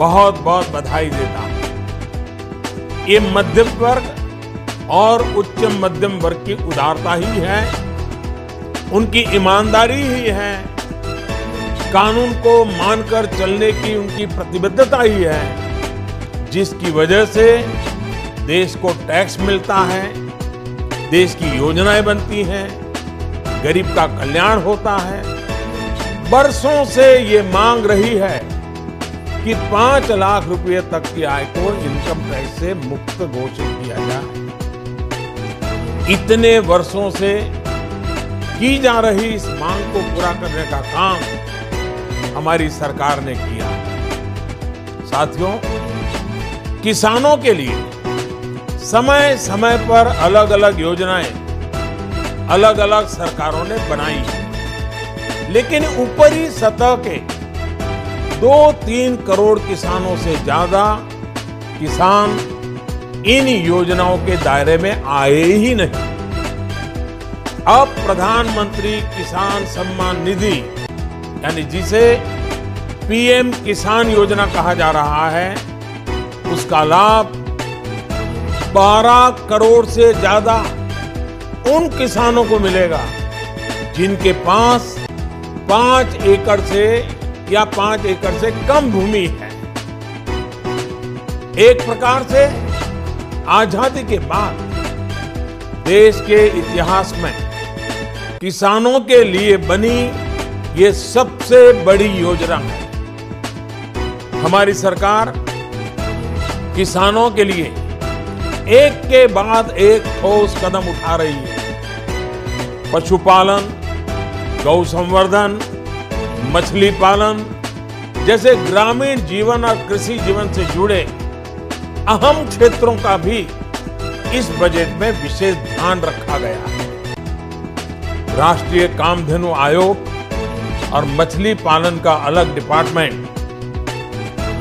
बहुत बहुत बधाई देता हूँ। ये मध्यम वर्ग और उच्च मध्यम वर्ग की उदारता ही है। उनकी ईमानदारी ही है। कानून को मानकर चलने की उनकी प्रतिबद्धता ही है, जिसकी वजह से देश को टैक्स मिलता है, देश की योजनाएँ बनती हैं, गरीब का कल्याण होता है। बरसों से ये मांग रही है कि पाँच लाख रुपए तक की आय को इनकम टैक्स से मुक्त घोषित किया जाए। इतने वर्षों से की जा रही इस मांग को पूरा करने का काम हमारी सरकार ने किया। साथियों, किसानों के लिए समय समय पर अलग अलग योजनाएँ अलग अलग सरकारों ने बनाई लेकिन ऊपरी सतह के दो तीन करोड़ किसानों से ज़्यादा किसान इन योजनाओं के दायरे में आए ही नहीं। अब प्रधानमंत्री किसान सम्मान निधि, यानी जिसे पीएम किसान योजना कहा जा रहा है, उसका लाभ 12 करोड़ से ज़्यादा उन किसानों को मिलेगा, जिनके पास पाँच एकड़ से या पाँच एकड़ से कम भूमि है। एक प्रकार से आज़ादी के बाद देश के इतिहास में किसानों के लिए बनी ये सबसे बड़ी योजना है। हमारी सरकार किसानों के लिए एक के बाद एक ठोस कदम उठा रही है। पशुपालन, गौ संवर्धन मछली पालन, जैसे ग्रामीण जीवन और कृषि जीवन से जुड़े अहम क्षेत्रों का भी इस बजट में विशेष ध्यान रखा गया है। राष्ट्रीय कामधेनु आयोग और मछली पालन का अलग डिपार्टमेंट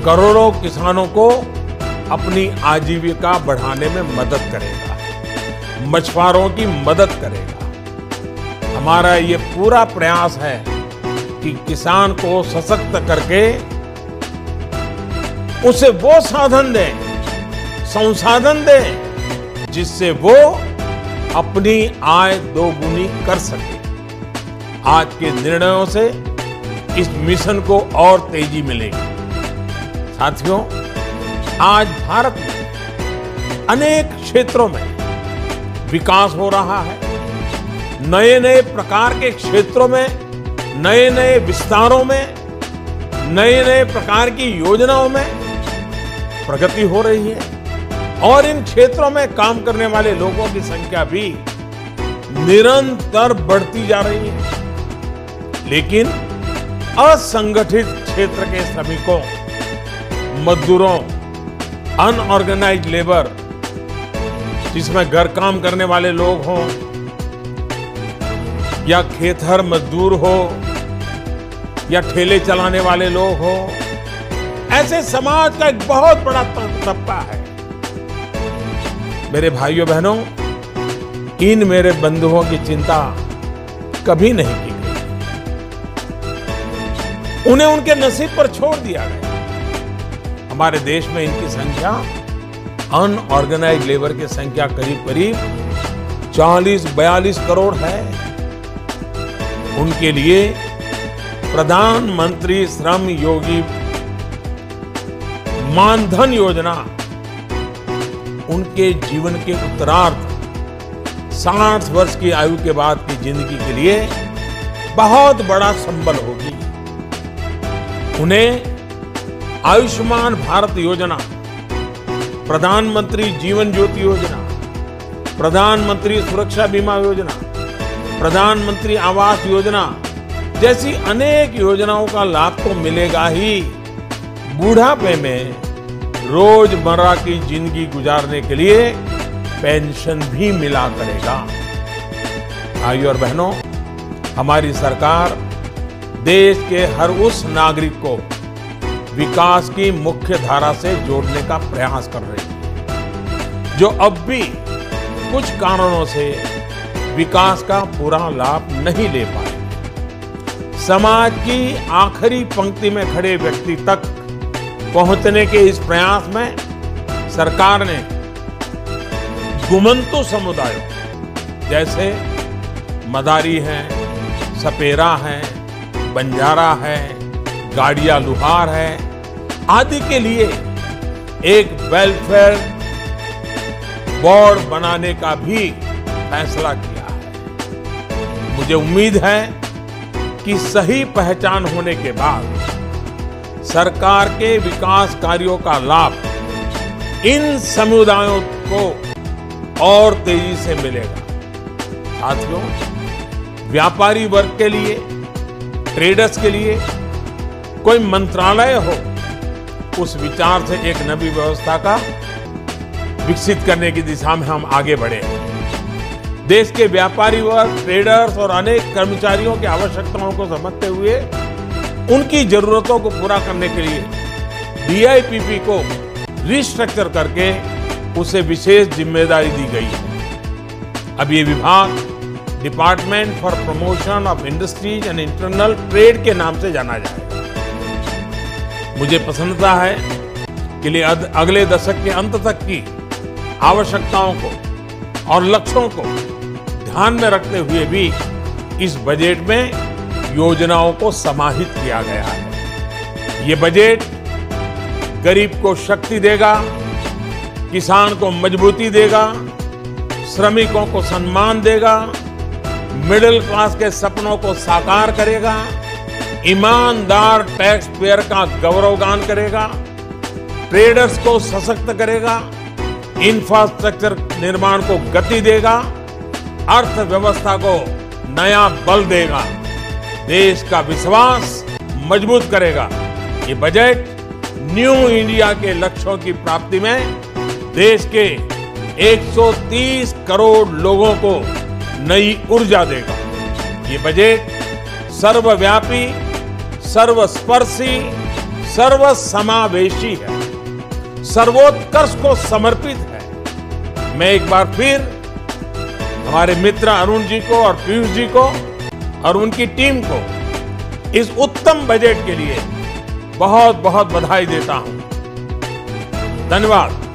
करोड़ों किसानों को अपनी आजीविका बढ़ाने में मदद करेगा, मछुआरों की मदद करेगा। हमारा ये पूरा प्रयास है कि किसान को सशक्त करके उसे वो साधन दें, संसाधन दें, जिससे वो अपनी आय दोगुनी कर सके। आज के निर्णयों से इस मिशन को और तेज़ी मिलेगी। साथियों, आज भारत में अनेक क्षेत्रों में विकास हो रहा है। नए नए प्रकार के क्षेत्रों में नए नए विस्तारों में नए नए प्रकार की योजनाओं में प्रगति हो रही है और इन क्षेत्रों में काम करने वाले लोगों की संख्या भी निरंतर बढ़ती जा रही है। लेकिन असंगठित क्षेत्र के श्रमिकों, मजदूरों अनऑर्गेनाइज लेबर जिसमें घर काम करने वाले लोग हों या खेतहर मजदूर हो, या ठेले चलाने वाले लोग हो, ऐसे समाज का एक बहुत बड़ा तबका है। मेरे भाइयों बहनों, इन मेरे बंधुओं की चिंता कभी नहीं की गई। उन्हें उनके नसीब पर छोड़ दिया गया। हमारे देश में इनकी संख्या अनऑर्गेनाइज लेबर की संख्या करीब करीब 40-42 करोड़ है। उनके लिए प्रधानमंत्री श्रम योगी मानधन योजना उनके जीवन के उत्तरार्थ 60 वर्ष की आयु के बाद की ज़िंदगी के लिए बहुत बड़ा संबल होगी। उन्हें आयुष्मान भारत योजना, प्रधानमंत्री जीवन ज्योति योजना, प्रधानमंत्री सुरक्षा बीमा योजना प्रधानमंत्री आवास योजना जैसी अनेक योजनाओं का लाभ तो मिलेगा ही। बूढ़ापे में रोज़मर्रा की ज़िंदगी गुजारने के लिए पेंशन भी मिला करेगा। भाइयों और बहनों, हमारी सरकार देश के हर उस नागरिक को विकास की मुख्य धारा से जोड़ने का प्रयास कर रही है, जो अब भी कुछ कारणों से विकास का पूरा लाभ नहीं ले पाए। समाज की आखिरी पंक्ति में खड़े व्यक्ति तक पहुँचने के इस प्रयास में सरकार ने गुमंतु समुदायों, जैसे मदारी है, सपेरा है, बंजारा है, गाड़िया लुहार है, आदि के लिए एक वेलफेयर बोर्ड बनाने का भी फैसला किया। मुझे उम्मीद है कि सही पहचान होने के बाद सरकार के विकास कार्यों का लाभ इन समुदायों को और तेज़ी से मिलेगा। साथियों, व्यापारी वर्ग के लिए ट्रेडर्स के लिए कोई मंत्रालय हो, उस विचार से एक नवी व्यवस्था का विकसित करने की दिशा में हम आगे बढ़े देश के व्यापारी वर्ग ट्रेडर्स और अनेक कर्मचारियों की आवश्यकताओं को समझते हुए उनकी जरूरतों को पूरा करने के लिए डीआईपीपी को रिस्ट्रक्चर करके उसे विशेष ज़िम्मेदारी दी गई है। अब ये विभाग department for promotion of industries and internal trade के नाम से जाना जाए। मुझे प्रसन्नता है कि लिए अगले दशक के अंत तक की आवश्यकताओं को और लक्ष्यों को ध्यान में रखते हुए भी इस बजट में योजनाओं को समाहित किया गया है। ये बजट गरीब को शक्ति देगा, किसान को मजबूती देगा, श्रमिकों को सम्मान देगा, मिडिल क्लास के सपनों को साकार करेगा, ईमानदार टैक्स पेयर का गौरवगान करेगा, ट्रेडर्स को सशक्त करेगा इंफ्रास्ट्रक्चर निर्माण को गति देगा अर्थव्यवस्था को नया बल देगा। देश का विश्वास मज़बूत करेगा ये बजट न्यू इंडिया के लक्ष्यों की प्राप्ति में देश के 130 करोड़ लोगों को नई ऊर्जा देगा। ये बजट सर्वव्यापी, सर्वस्पर्शी, सर्वसमावेशी है। सर्वोत्कर्ष को समर्पित है। मैं एक बार फिर हमारे मित्र अरुण जी को और पीयूष जी को और उनकी टीम को इस उत्तम बजट के लिए बहुत बहुत बधाई देता हूँ। धन्यवाद।